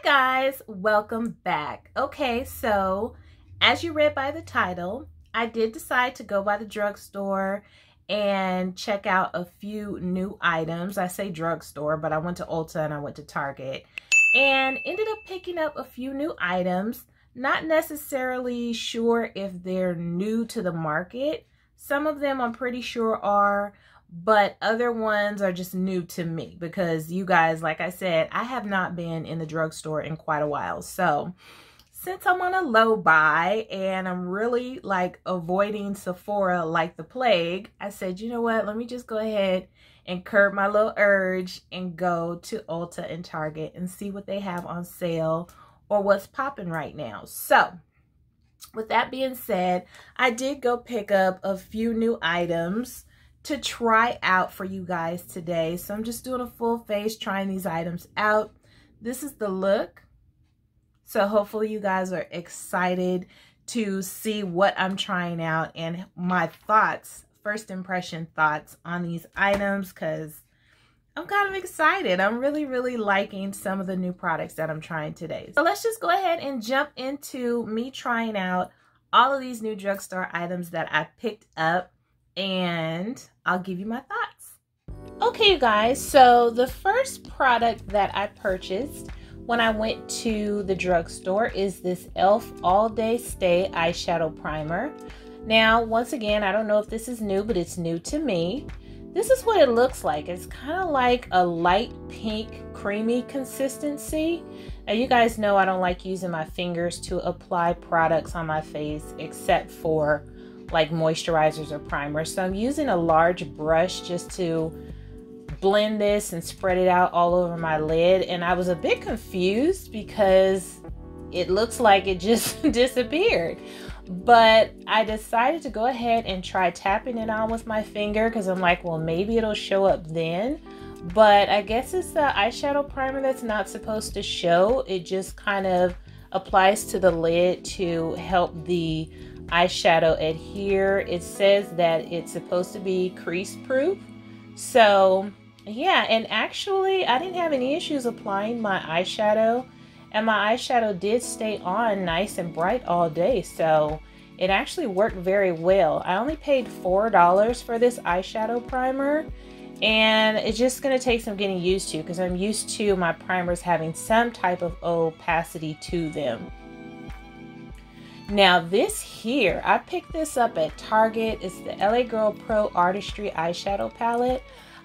Hi guys, welcome back. Okay, so as you read by the title, I did decide to go by the drugstore and check out a few new items. I say drugstore, but I went to Ulta and I went to Target and ended up picking up a few new items. Not necessarily sure if they're new to the market. Some of them I'm pretty sure are, but other ones are just new to me because you guys, like I said, I have not been in the drugstore in quite a while. So since I'm on a low buy and I'm really like avoiding Sephora like the plague, I said, you know what, let me just go ahead and curb my little urge and go to Ulta and Target and see what they have on sale or what's popping right now. So with that being said, I did go pick up a few new items to try out for you guys today. So I'm just doing a full face trying these items out. This is the look. So hopefully you guys are excited to see what I'm trying out and my thoughts, first impression thoughts on these items because I'm kind of excited. I'm really, really liking some of the new products that I'm trying today. So let's just go ahead and jump into me trying out all of these new drugstore items that I picked up and I'll give you my thoughts. Okay, you guys, so the first product that I purchased when I went to the drugstore is this e.l.f. All Day Stay Eyeshadow Primer. Now, once again, I don't know if this is new, but it's new to me. This is what it looks like. It's kind of like a light pink, creamy consistency. Now, you guys know I don't like using my fingers to apply products on my face except for like moisturizers or primers. So I'm using a large brush just to blend this and spread it out all over my lid. And I was a bit confused because it looks like it just disappeared. But I decided to go ahead and try tapping it on with my finger because I'm like, well, maybe it'll show up then. But I guess it's the eyeshadow primer that's not supposed to show. It just kind of applies to the lid to help the eyeshadow adhere. It says that it's supposed to be crease proof. So yeah, and actually I didn't have any issues applying my eyeshadow and my eyeshadow did stay on nice and bright all day. So it actually worked very well. I only paid $4 for this eyeshadow primer and it's just going to take some getting used to because I'm used to my primers having some type of opacity to them. Now this here, I picked this up at Target. It's the LA Girl Pro Artistry Eyeshadow Palette.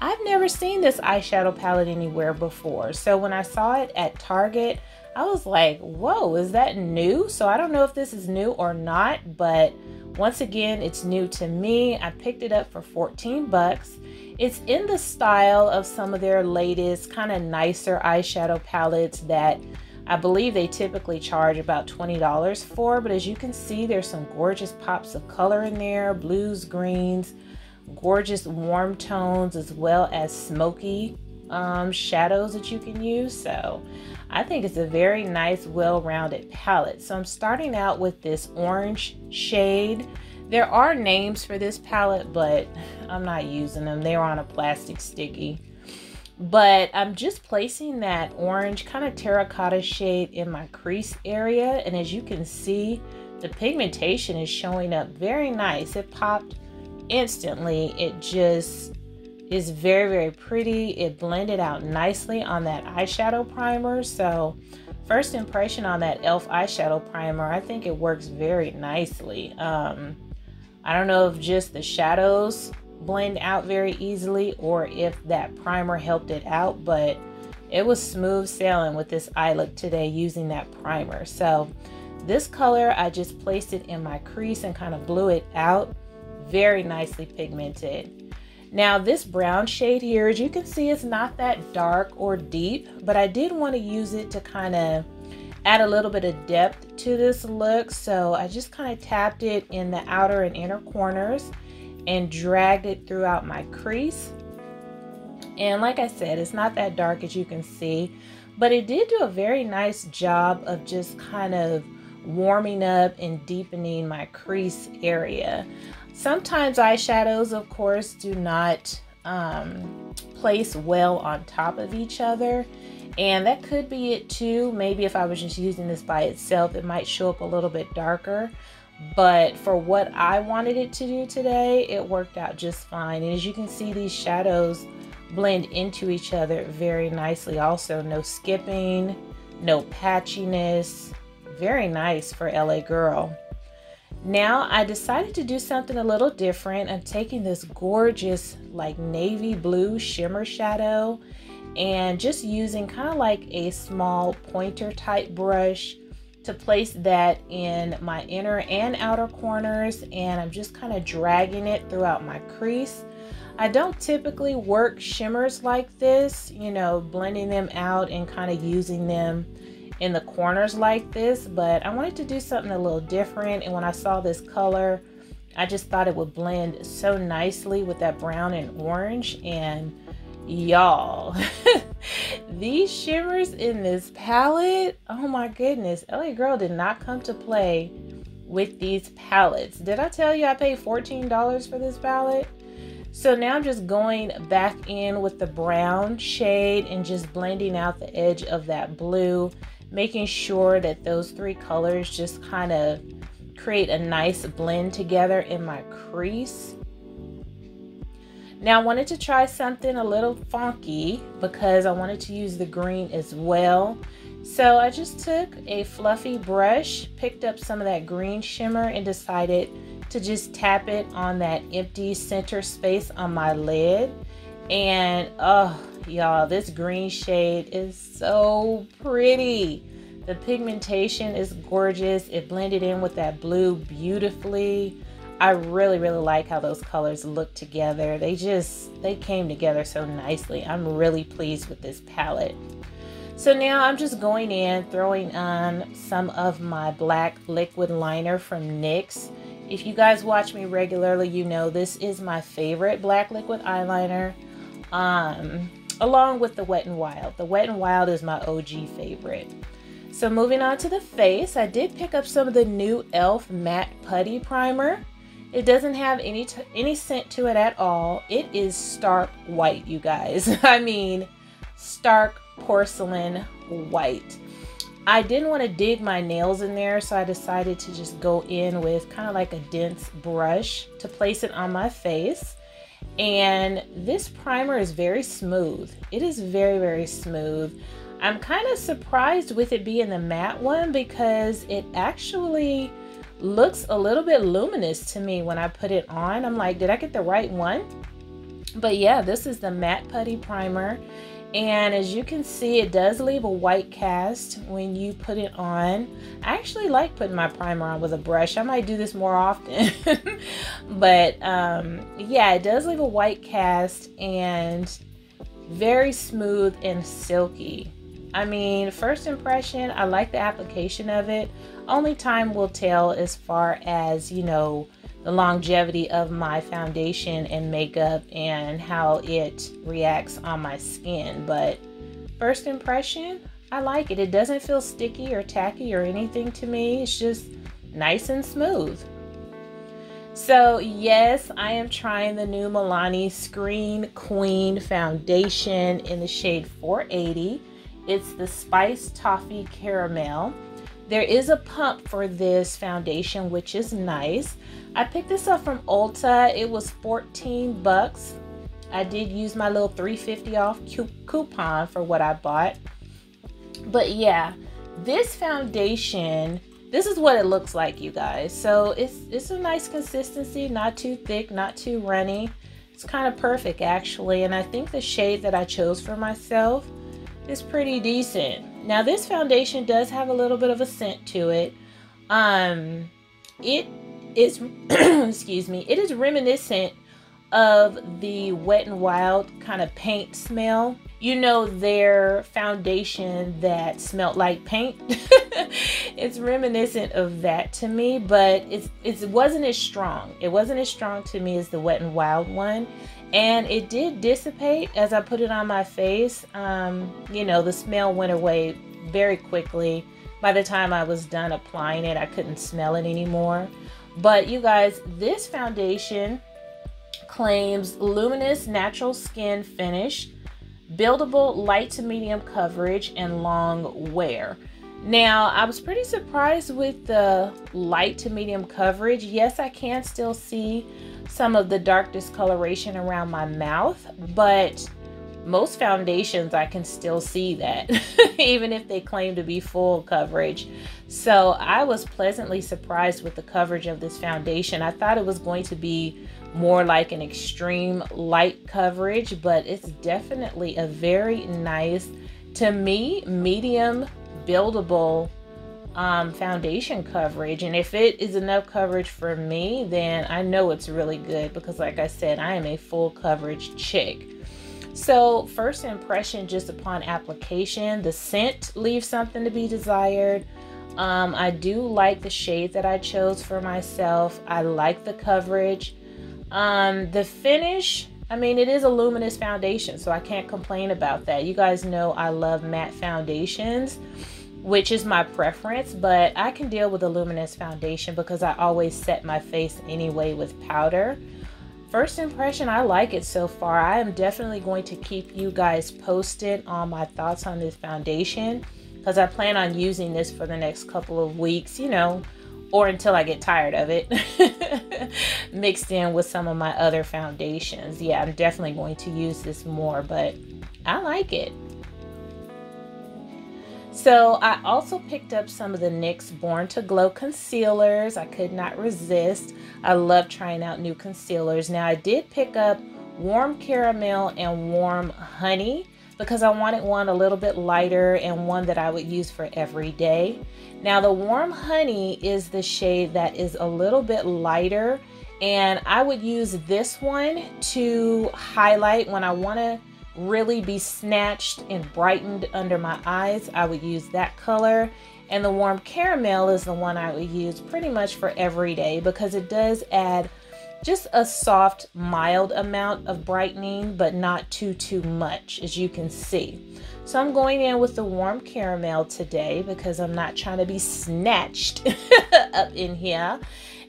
I've never seen this eyeshadow palette anywhere before. So when I saw it at Target, I was like, whoa, is that new? So I don't know if this is new or not, but once again, it's new to me. I picked it up for 14 bucks. It's in the style of some of their latest kind of nicer eyeshadow palettes that I believe they typically charge about $20 for, but as you can see, there's some gorgeous pops of color in there, blues, greens, gorgeous warm tones, as well as smoky um, shadows that you can use. So I think it's a very nice, well-rounded palette. So I'm starting out with this orange shade. There are names for this palette, but I'm not using them. They're on a plastic sticky but I'm just placing that orange kind of terracotta shade in my crease area and as you can see the pigmentation is showing up very nice. It popped instantly. It just is very very pretty. It blended out nicely on that eyeshadow primer. So first impression on that elf eyeshadow primer I think it works very nicely. Um, I don't know if just the shadows blend out very easily or if that primer helped it out, but it was smooth sailing with this eye look today using that primer. So this color, I just placed it in my crease and kind of blew it out. Very nicely pigmented. Now this brown shade here, as you can see, it's not that dark or deep, but I did want to use it to kind of add a little bit of depth to this look. So I just kind of tapped it in the outer and inner corners and dragged it throughout my crease. And like I said, it's not that dark as you can see, but it did do a very nice job of just kind of warming up and deepening my crease area. Sometimes eyeshadows, of course, do not um, place well on top of each other. And that could be it too. Maybe if I was just using this by itself, it might show up a little bit darker. But for what I wanted it to do today, it worked out just fine. And as you can see, these shadows blend into each other very nicely. Also, no skipping, no patchiness. Very nice for LA Girl. Now I decided to do something a little different. I'm taking this gorgeous like navy blue shimmer shadow and just using kind of like a small pointer type brush to place that in my inner and outer corners and I'm just kind of dragging it throughout my crease. I don't typically work shimmers like this, you know, blending them out and kind of using them in the corners like this, but I wanted to do something a little different. And when I saw this color, I just thought it would blend so nicely with that brown and orange. And y'all, these shimmers in this palette, oh my goodness, LA Girl did not come to play with these palettes. Did I tell you I paid $14 for this palette? So now I'm just going back in with the brown shade and just blending out the edge of that blue making sure that those three colors just kind of create a nice blend together in my crease. Now I wanted to try something a little funky because I wanted to use the green as well. So I just took a fluffy brush, picked up some of that green shimmer and decided to just tap it on that empty center space on my lid. And oh, y'all, this green shade is so pretty. The pigmentation is gorgeous. It blended in with that blue beautifully. I really, really like how those colors look together. They just, they came together so nicely. I'm really pleased with this palette. So now I'm just going in, throwing on some of my black liquid liner from NYX. If you guys watch me regularly, you know this is my favorite black liquid eyeliner. Um, along with the Wet n Wild. The Wet n Wild is my OG favorite. So moving on to the face, I did pick up some of the new e.l.f. Matte Putty Primer. It doesn't have any any scent to it at all. It is stark white, you guys. I mean, stark porcelain white. I didn't want to dig my nails in there, so I decided to just go in with kind of like a dense brush to place it on my face. And this primer is very smooth. It is very, very smooth. I'm kind of surprised with it being the matte one because it actually looks a little bit luminous to me when I put it on. I'm like, did I get the right one? But yeah, this is the matte putty primer. And as you can see, it does leave a white cast when you put it on. I actually like putting my primer on with a brush. I might do this more often. but um, yeah, it does leave a white cast and very smooth and silky. I mean, first impression, I like the application of it. Only time will tell as far as, you know, the longevity of my foundation and makeup and how it reacts on my skin. But first impression, I like it. It doesn't feel sticky or tacky or anything to me. It's just nice and smooth. So yes, I am trying the new Milani Screen Queen Foundation in the shade 480. It's the Spice Toffee Caramel. There is a pump for this foundation, which is nice. I picked this up from Ulta. It was 14 bucks. I did use my little 350 off coupon for what I bought. But yeah, this foundation, this is what it looks like, you guys. So it's it's a nice consistency, not too thick, not too runny. It's kind of perfect actually, and I think the shade that I chose for myself is pretty decent. Now this foundation does have a little bit of a scent to it. Um, it is, excuse me, it is reminiscent of the Wet n Wild kind of paint smell. You know their foundation that smelled like paint. it's reminiscent of that to me, but it's it wasn't as strong. It wasn't as strong to me as the Wet n Wild one and it did dissipate as I put it on my face. Um, you know, the smell went away very quickly. By the time I was done applying it, I couldn't smell it anymore. But you guys, this foundation claims luminous natural skin finish, buildable light to medium coverage and long wear. Now, I was pretty surprised with the light to medium coverage. Yes, I can still see some of the dark discoloration around my mouth, but most foundations I can still see that, even if they claim to be full coverage. So I was pleasantly surprised with the coverage of this foundation. I thought it was going to be more like an extreme light coverage, but it's definitely a very nice, to me, medium buildable um, foundation coverage. And if it is enough coverage for me, then I know it's really good because, like I said, I am a full coverage chick. So, first impression just upon application, the scent leaves something to be desired. Um, I do like the shade that I chose for myself. I like the coverage. Um, the finish, I mean, it is a luminous foundation, so I can't complain about that. You guys know I love matte foundations which is my preference, but I can deal with a luminous foundation because I always set my face anyway with powder. First impression, I like it so far. I am definitely going to keep you guys posted on my thoughts on this foundation because I plan on using this for the next couple of weeks, you know, or until I get tired of it, mixed in with some of my other foundations. Yeah, I'm definitely going to use this more, but I like it. So I also picked up some of the NYX Born to Glow concealers. I could not resist. I love trying out new concealers. Now I did pick up Warm Caramel and Warm Honey because I wanted one a little bit lighter and one that I would use for every day. Now the Warm Honey is the shade that is a little bit lighter and I would use this one to highlight when I want to really be snatched and brightened under my eyes, I would use that color. And the warm caramel is the one I would use pretty much for every day because it does add just a soft, mild amount of brightening, but not too, too much, as you can see. So I'm going in with the warm caramel today because I'm not trying to be snatched up in here.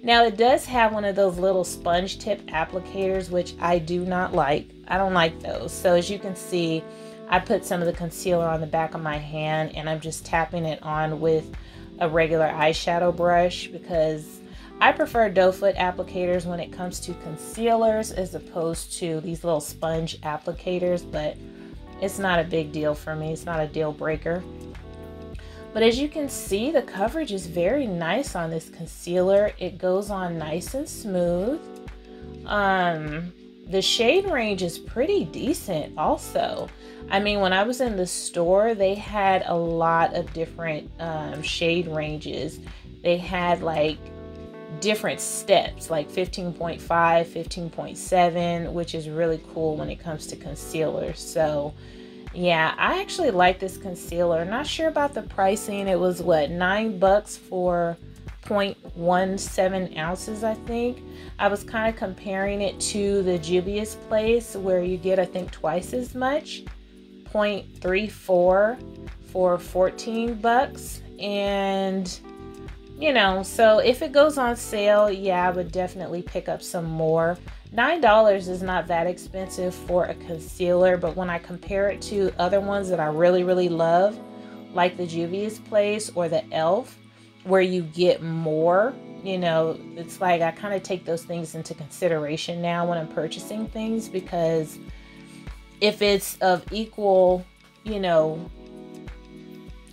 Now it does have one of those little sponge tip applicators, which I do not like. I don't like those. So as you can see, I put some of the concealer on the back of my hand and I'm just tapping it on with a regular eyeshadow brush because I prefer doe foot applicators when it comes to concealers as opposed to these little sponge applicators, but it's not a big deal for me. It's not a deal breaker. But as you can see, the coverage is very nice on this concealer. It goes on nice and smooth. Um, the shade range is pretty decent also. I mean, when I was in the store, they had a lot of different um, shade ranges. They had like different steps, like 15.5, 15.7, which is really cool when it comes to concealer. So, yeah, I actually like this concealer. Not sure about the pricing. It was what, nine bucks for 0.17 ounces, I think. I was kind of comparing it to the Juvia's Place where you get, I think, twice as much. 0.34 for 14 bucks. And, you know, so if it goes on sale, yeah, I would definitely pick up some more. $9 is not that expensive for a concealer, but when I compare it to other ones that I really, really love, like the Juvia's Place or the e.l.f., where you get more you know it's like i kind of take those things into consideration now when i'm purchasing things because if it's of equal you know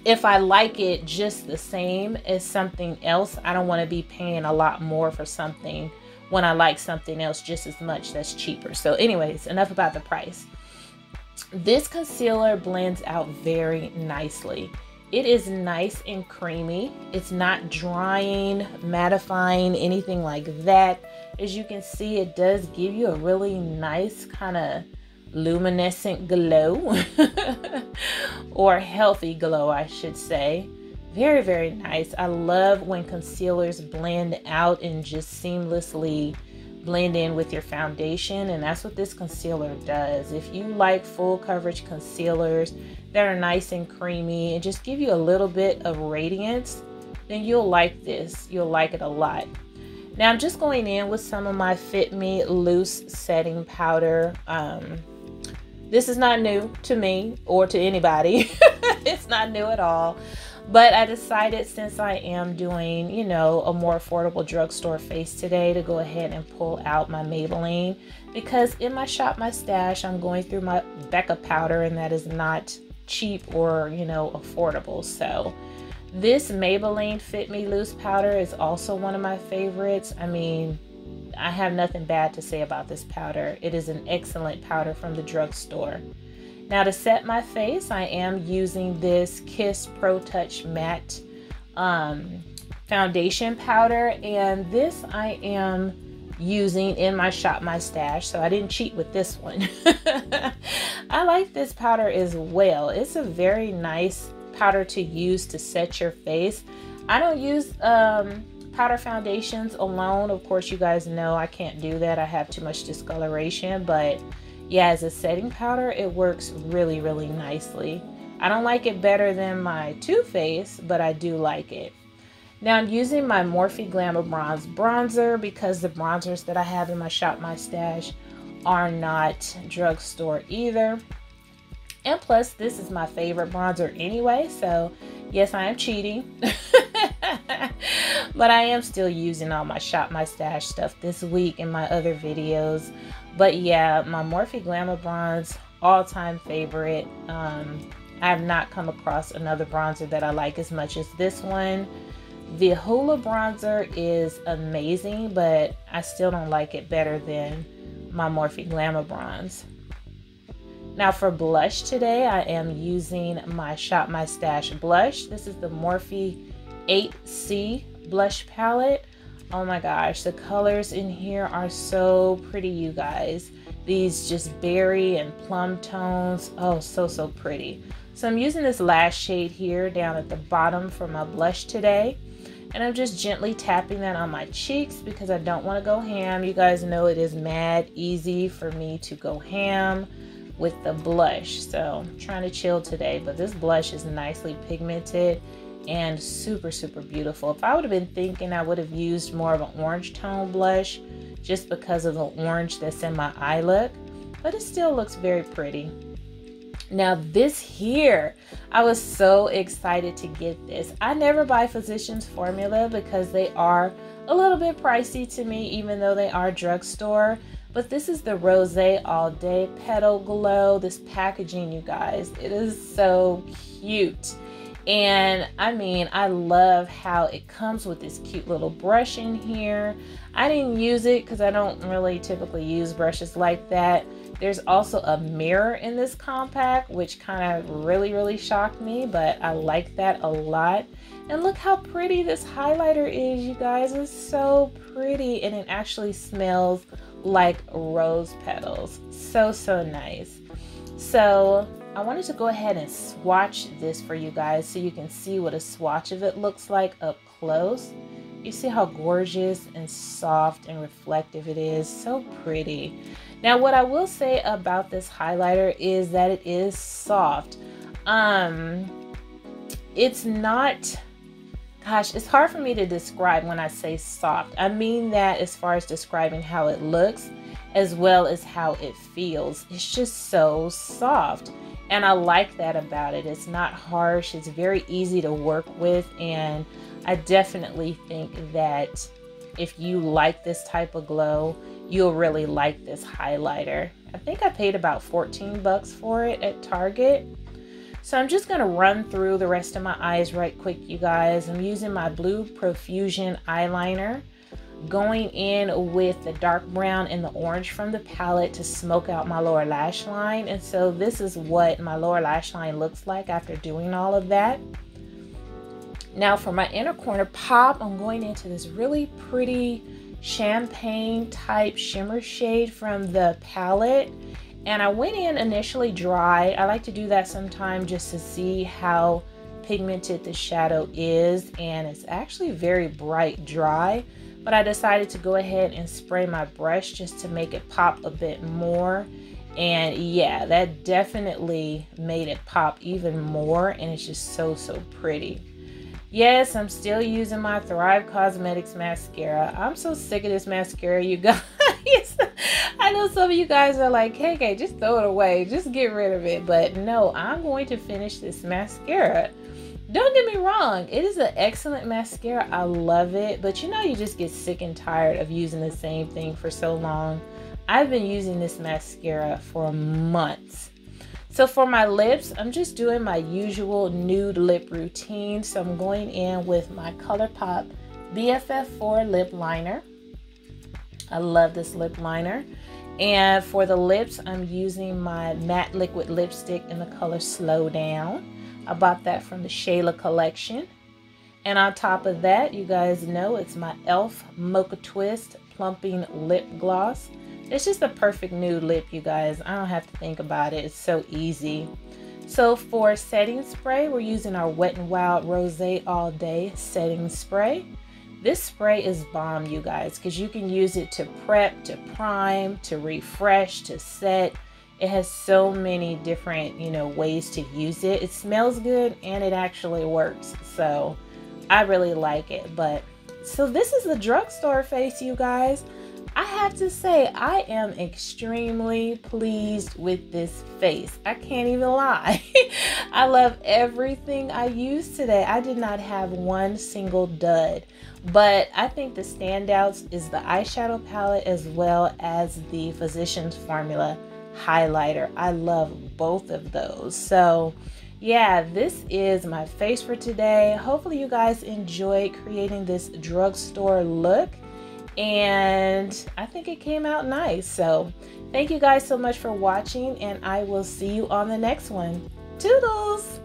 if i like it just the same as something else i don't want to be paying a lot more for something when i like something else just as much that's cheaper so anyways enough about the price this concealer blends out very nicely it is nice and creamy. It's not drying, mattifying, anything like that. As you can see, it does give you a really nice kind of luminescent glow or healthy glow, I should say. Very, very nice. I love when concealers blend out and just seamlessly blend in with your foundation and that's what this concealer does. If you like full coverage concealers that are nice and creamy and just give you a little bit of radiance, then you'll like this. You'll like it a lot. Now I'm just going in with some of my Fit Me Loose Setting Powder. Um, This is not new to me or to anybody. it's not new at all. But I decided since I am doing, you know, a more affordable drugstore face today to go ahead and pull out my Maybelline because in my shop, my stash, I'm going through my Becca powder and that is not cheap or, you know, affordable. So this Maybelline Fit Me Loose powder is also one of my favorites. I mean, I have nothing bad to say about this powder. It is an excellent powder from the drugstore. Now to set my face, I am using this Kiss Pro Touch Matte um, foundation powder. And this I am using in my shop my stash so i didn't cheat with this one. I like this powder as well. It's a very nice powder to use to set your face. I don't use um, powder foundations alone. Of course you guys know i can't do that. I have too much discoloration but yeah as a setting powder it works really really nicely i don't like it better than my Too Faced but i do like it now I'm using my Morphe Glamabronze bronzer because the bronzers that I have in my shop, my stash, are not drugstore either. And plus, this is my favorite bronzer anyway, so yes, I am cheating. but I am still using all my shop, my stash stuff this week in my other videos. But yeah, my Morphe Glamabronze, all-time favorite. Um, I have not come across another bronzer that I like as much as this one. The Hoola bronzer is amazing, but I still don't like it better than my Morphe Glamabronze. Now for blush today, I am using my Shop My Stash blush. This is the Morphe 8C blush palette. Oh my gosh, the colors in here are so pretty, you guys. These just berry and plum tones. Oh, so, so pretty. So I'm using this last shade here down at the bottom for my blush today and I'm just gently tapping that on my cheeks because I don't want to go ham. You guys know it is mad easy for me to go ham with the blush. So I'm trying to chill today, but this blush is nicely pigmented and super, super beautiful. If I would have been thinking I would have used more of an orange tone blush just because of the orange that's in my eye look, but it still looks very pretty. Now this here, I was so excited to get this. I never buy Physicians Formula because they are a little bit pricey to me, even though they are drugstore. But this is the Rose All Day Petal Glow. This packaging, you guys, it is so cute. And I mean, I love how it comes with this cute little brush in here. I didn't use it because I don't really typically use brushes like that. There's also a mirror in this compact, which kind of really, really shocked me, but I like that a lot. And look how pretty this highlighter is, you guys. It's so pretty, and it actually smells like rose petals. So, so nice. So, I wanted to go ahead and swatch this for you guys so you can see what a swatch of it looks like up close. You see how gorgeous and soft and reflective it is. So pretty. Now, what I will say about this highlighter is that it is soft. Um, it's not, gosh, it's hard for me to describe when I say soft. I mean that as far as describing how it looks as well as how it feels. It's just so soft. And I like that about it. It's not harsh, it's very easy to work with. And I definitely think that if you like this type of glow, you'll really like this highlighter. I think I paid about 14 bucks for it at Target. So I'm just gonna run through the rest of my eyes right quick, you guys. I'm using my Blue Profusion eyeliner, going in with the dark brown and the orange from the palette to smoke out my lower lash line. And so this is what my lower lash line looks like after doing all of that. Now for my inner corner pop, I'm going into this really pretty champagne type shimmer shade from the palette. And I went in initially dry. I like to do that sometime just to see how pigmented the shadow is. And it's actually very bright dry. But I decided to go ahead and spray my brush just to make it pop a bit more. And yeah, that definitely made it pop even more. And it's just so, so pretty. Yes, I'm still using my Thrive Cosmetics mascara. I'm so sick of this mascara, you guys. I know some of you guys are like, KK, just throw it away. Just get rid of it. But no, I'm going to finish this mascara. Don't get me wrong, it is an excellent mascara. I love it. But you know, you just get sick and tired of using the same thing for so long. I've been using this mascara for months so for my lips, I'm just doing my usual nude lip routine. So I'm going in with my ColourPop BFF4 lip liner. I love this lip liner. And for the lips, I'm using my matte liquid lipstick in the color Slow Down. I bought that from the Shayla collection. And on top of that, you guys know it's my e.l.f. Mocha Twist Plumping Lip Gloss. It's just a perfect nude lip, you guys. I don't have to think about it. It's so easy. So for setting spray, we're using our Wet n Wild Rose All Day setting spray. This spray is bomb, you guys, because you can use it to prep, to prime, to refresh, to set. It has so many different, you know, ways to use it. It smells good and it actually works. So I really like it. But so this is the drugstore face, you guys. I have to say, I am extremely pleased with this face. I can't even lie. I love everything I used today. I did not have one single dud, but I think the standouts is the eyeshadow palette as well as the Physicians Formula highlighter. I love both of those. So, yeah, this is my face for today. Hopefully, you guys enjoyed creating this drugstore look and I think it came out nice. So thank you guys so much for watching and I will see you on the next one. Toodles!